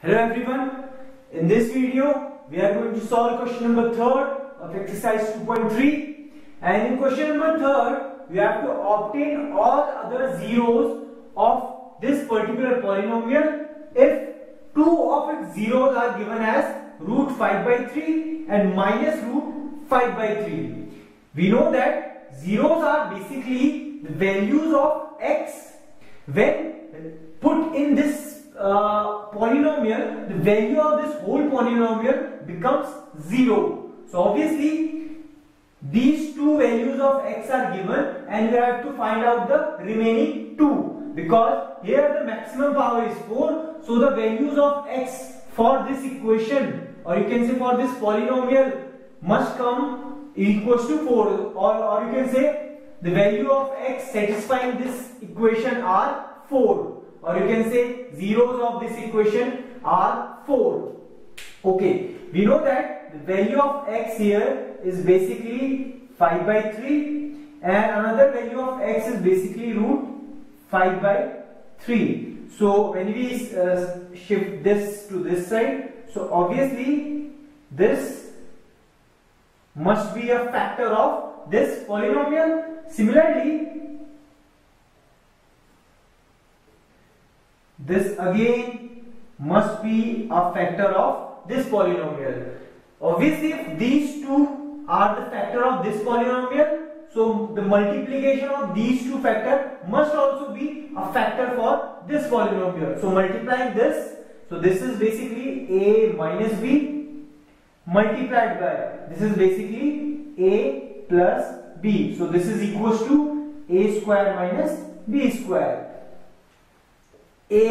Hello everyone. In this video, we are going to solve question number third of exercise 2.3. And in question number third, we have to obtain all other zeros of this particular polynomial if two of its zeros are given as root 5 by 3 and minus root 5 by 3. We know that zeros are basically the values of x when put in this uh, polynomial, the value of this whole polynomial becomes 0. So obviously, these two values of x are given and we have to find out the remaining 2 because here the maximum power is 4. So the values of x for this equation or you can say for this polynomial must come equals to 4 or, or you can say the value of x satisfying this equation are 4 or you can say zeros of this equation are 4. Okay, we know that the value of x here is basically 5 by 3 and another value of x is basically root 5 by 3. So when we uh, shift this to this side, so obviously this must be a factor of this polynomial. Similarly, This again must be a factor of this polynomial. Obviously, if these two are the factor of this polynomial, so the multiplication of these two factors must also be a factor for this polynomial. So multiplying this, so this is basically a minus b multiplied by, this is basically a plus b. So this is equals to a square minus b square a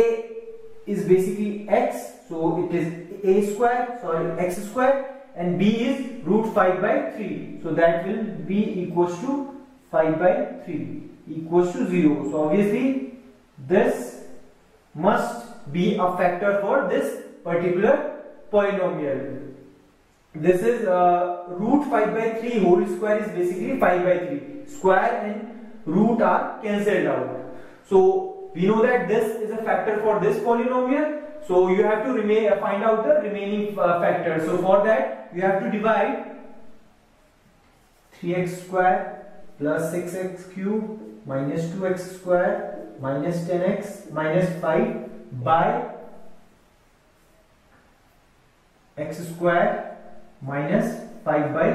is basically x so it is a square sorry x square and b is root 5 by 3 so that will be equals to 5 by 3 equals to 0 so obviously this must be a factor for this particular polynomial. This is uh, root 5 by 3 whole square is basically 5 by 3 square and root are cancelled out. So we know that this is a factor for this polynomial. So you have to remain, uh, find out the remaining uh, factors. So for that you have to divide 3x square plus 6x cube minus 2x square minus 10x minus 5 by x square minus 5 by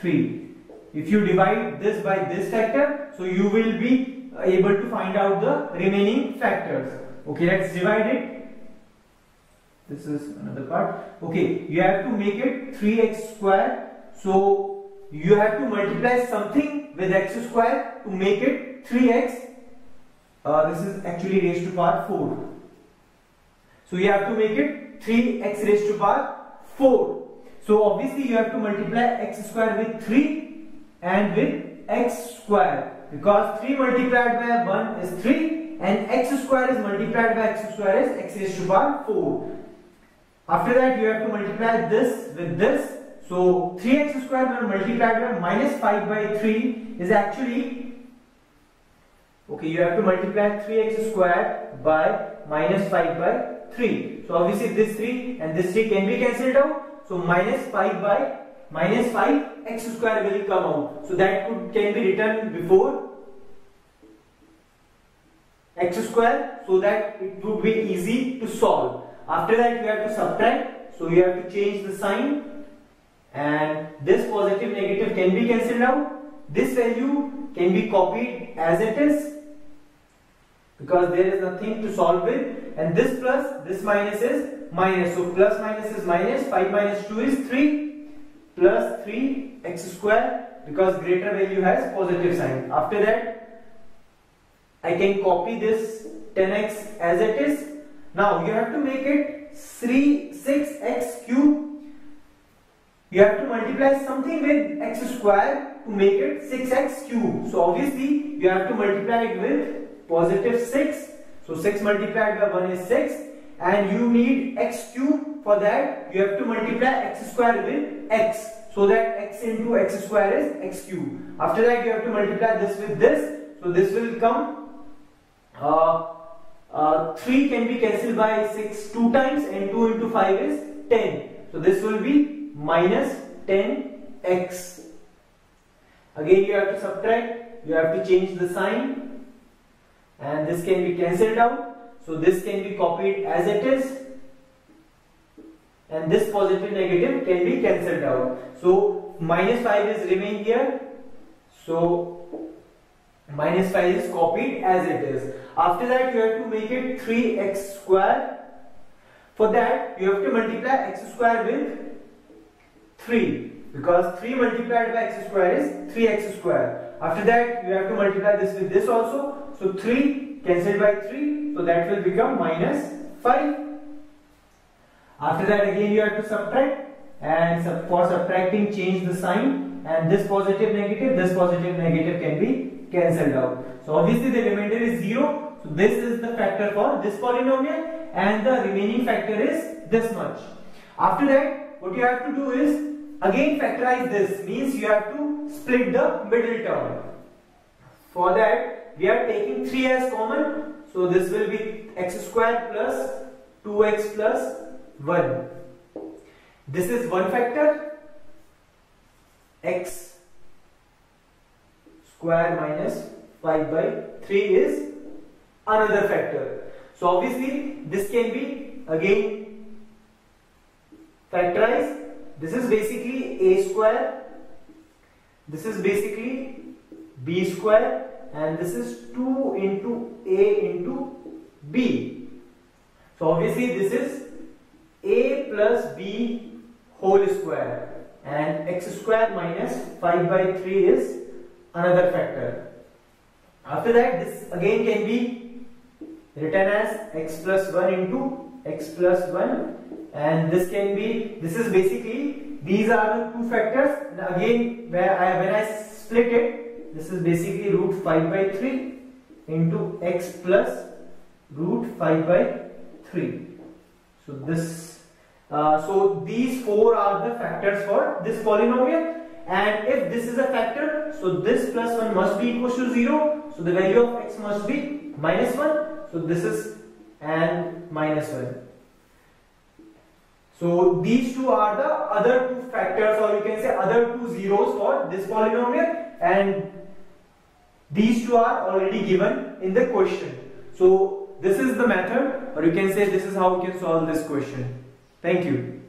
3. If you divide this by this factor, so you will be able to find out the remaining factors. Okay, let's divide it. This is another part. Okay, you have to make it 3x square. So you have to multiply something with x square to make it 3x. Uh, this is actually raised to power 4. So you have to make it 3x raised to power 4. So obviously you have to multiply x square with 3 and with x square because 3 multiplied by 1 is 3 and x square is multiplied by x square is x raised to power 4. After that you have to multiply this with this. So 3x square multiplied by minus 5 by 3 is actually okay you have to multiply 3x square by minus 5 by 3. So obviously this 3 and this 3 can be cancelled out. So minus 5 by minus 5 x square will come out. So that could, can be written before x square so that it would be easy to solve. After that you have to subtract. So you have to change the sign and this positive negative can be cancelled out. This value can be copied as it is because there is nothing to solve with and this plus this minus is minus so plus minus is minus 5 minus 2 is 3 plus 3 x square because greater value has positive sign. After that, I can copy this 10x as it is. Now you have to make it 3 6x cube. You have to multiply something with x square to make it 6x cube. So obviously you have to multiply it with positive 6. So 6 multiplied by 1 is 6 and you need x cube for that you have to multiply x square with x so that x into x square is x cube after that you have to multiply this with this so this will come uh, uh, 3 can be cancelled by 6 two times and 2 into 5 is 10. So this will be minus 10x. Again you have to subtract, you have to change the sign and this can be cancelled out. So this can be copied as it is and this positive negative can be cancelled out. So minus 5 is remain here. So minus 5 is copied as it is. After that you have to make it 3x square. For that you have to multiply x square with 3 because 3 multiplied by x square is 3x square. After that you have to multiply this with this also. So 3 cancelled by 3 so that will become minus 5. After that again you have to subtract and for subtracting change the sign and this positive negative this positive negative can be cancelled out. So obviously the remainder is 0. So this is the factor for this polynomial and the remaining factor is this much. After that what you have to do is again factorize this means you have to split the middle term. For that we are taking 3 as common so this will be x square plus 2x plus 1. This is one factor x square minus 5 by 3 is another factor. So obviously this can be again factorized. This is basically a square. This is basically b square and this is 2 into a into b. So obviously this is a plus b whole square. And x square minus 5 by 3 is another factor. After that this again can be written as x plus 1 into x plus 1 and this can be this is basically these are the two factors. Now again where I, when I split it this is basically root 5 by 3 into x plus root 5 by 3 so this, uh, so these four are the factors for this polynomial. And if this is a factor, so this plus 1 must be equal to 0. So the value of x must be minus 1. So this is and minus 1. So these two are the other two factors or you can say other two zeros for this polynomial and these two are already given in the question. So this is the method or you can say this is how we can solve this question. Thank you.